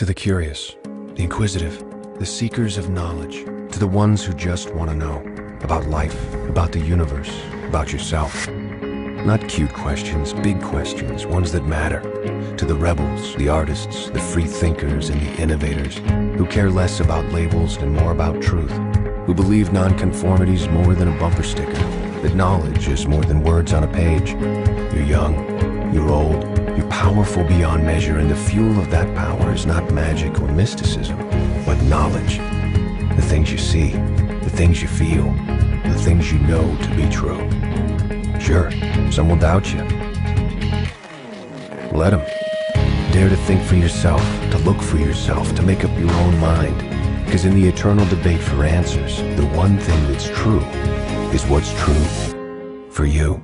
To the curious, the inquisitive, the seekers of knowledge, to the ones who just want to know about life, about the universe, about yourself. Not cute questions, big questions, ones that matter. To the rebels, the artists, the free thinkers, and the innovators who care less about labels and more about truth, who believe nonconformity is more than a bumper sticker, that knowledge is more than words on a page. You're young, you're old, powerful beyond measure, and the fuel of that power is not magic or mysticism, but knowledge. The things you see, the things you feel, the things you know to be true. Sure, some will doubt you. Let them. Dare to think for yourself, to look for yourself, to make up your own mind. Because in the eternal debate for answers, the one thing that's true is what's true for you.